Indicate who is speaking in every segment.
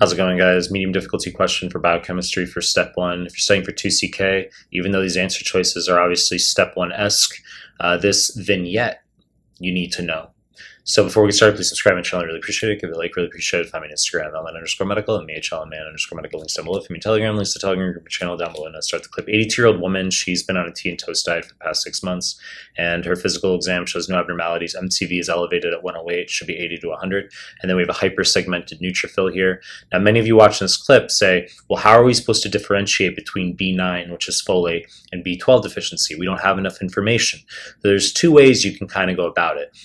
Speaker 1: How's it going, guys? Medium difficulty question for biochemistry for step one. If you're studying for 2CK, even though these answer choices are obviously step one esque, uh, this vignette you need to know. So before we get started, please subscribe to my channel. I really appreciate it. Give it a like. Really appreciate it. Find me on Instagram, Mehlman underscore medical, and me, Mehlman underscore medical. Links down below. Find me Telegram. Links to Telegram group channel down below. And I start the clip. 82 year old woman. She's been on a tea and toast diet for the past six months, and her physical exam shows no abnormalities. MCV is elevated at 108. Should be 80 to 100. And then we have a hypersegmented neutrophil here. Now, many of you watching this clip say, well, how are we supposed to differentiate between B9, which is folate, and B12 deficiency? We don't have enough information. There's two ways you can kind of go about it.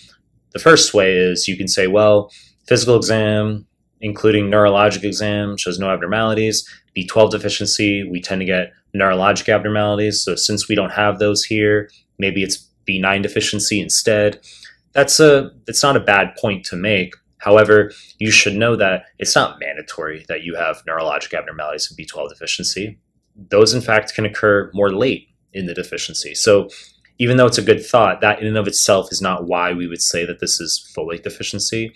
Speaker 1: The first way is you can say, well, physical exam, including neurologic exam, shows no abnormalities. B12 deficiency, we tend to get neurologic abnormalities. So since we don't have those here, maybe it's B9 deficiency instead. That's a it's not a bad point to make. However, you should know that it's not mandatory that you have neurologic abnormalities and B12 deficiency. Those, in fact, can occur more late in the deficiency. So even though it's a good thought, that in and of itself is not why we would say that this is folate deficiency.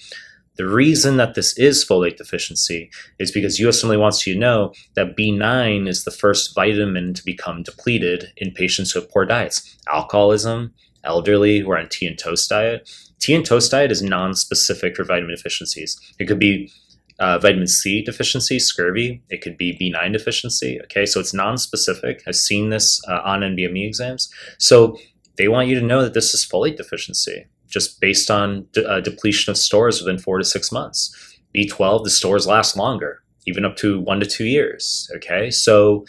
Speaker 1: The reason that this is folate deficiency is because USMLE wants you to know that B9 is the first vitamin to become depleted in patients who have poor diets. Alcoholism, elderly who are on tea and toast diet. Tea and toast diet is non-specific for vitamin deficiencies. It could be uh, vitamin C deficiency, scurvy. It could be B9 deficiency. Okay, so it's non-specific. I've seen this uh, on NBME exams. So they want you to know that this is folate deficiency, just based on de uh, depletion of stores within four to six months. B12, the stores last longer, even up to one to two years. Okay, so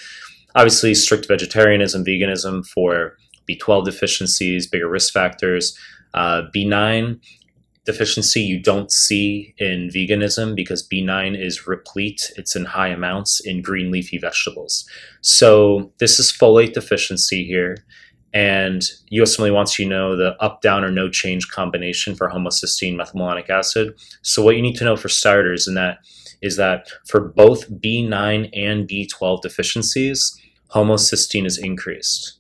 Speaker 1: obviously strict vegetarianism, veganism for B12 deficiencies, bigger risk factors. Uh, B9 deficiency you don't see in veganism because B9 is replete, it's in high amounts in green leafy vegetables. So this is folate deficiency here. And USMLE wants you to know the up, down, or no change combination for homocysteine methylmalonic acid. So what you need to know for starters in that is that for both B9 and B12 deficiencies, homocysteine is increased.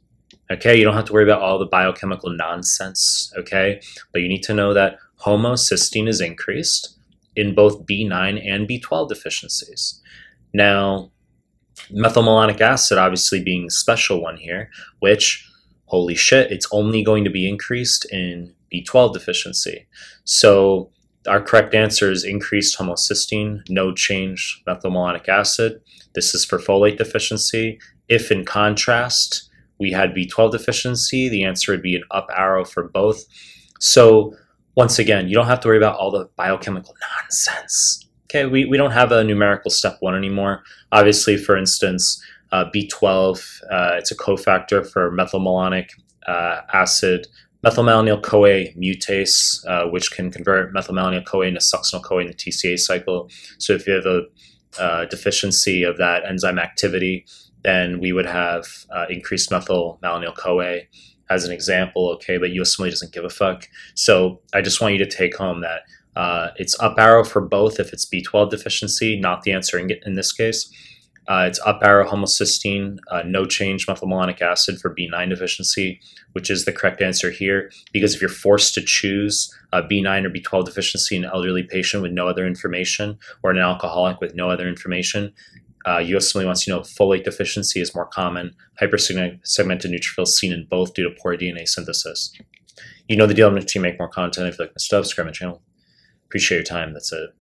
Speaker 1: Okay, you don't have to worry about all the biochemical nonsense, okay? But you need to know that homocysteine is increased in both B9 and B12 deficiencies. Now, methylmalonic acid obviously being the special one here, which, holy shit, it's only going to be increased in B12 deficiency. So our correct answer is increased homocysteine, no change methylmalonic acid. This is for folate deficiency. If in contrast, we had B12 deficiency, the answer would be an up arrow for both. So once again, you don't have to worry about all the biochemical nonsense. Okay, we, we don't have a numerical step one anymore. Obviously, for instance, uh, B12, uh, it's a cofactor for methylmalonic uh, acid, methylmalonyl CoA mutase, uh, which can convert methylmalonyl CoA into succinyl CoA in the TCA cycle. So if you have a uh, deficiency of that enzyme activity, then we would have uh, increased methylmalonyl CoA as an example, okay, but US USMLE doesn't give a fuck. So I just want you to take home that uh, it's up arrow for both if it's B12 deficiency, not the answer in, in this case. Uh, it's up arrow homocysteine, uh, no change methylmalonic acid for B9 deficiency, which is the correct answer here. Because if you're forced to choose a B9 or B12 deficiency in an elderly patient with no other information, or an alcoholic with no other information, uh, USMLE wants to know folate deficiency is more common. Hypersegmented neutrophils seen in both due to poor DNA synthesis. You know the deal. I'm going to make more content. If you like my stuff, subscribe my channel. Appreciate your time. That's it.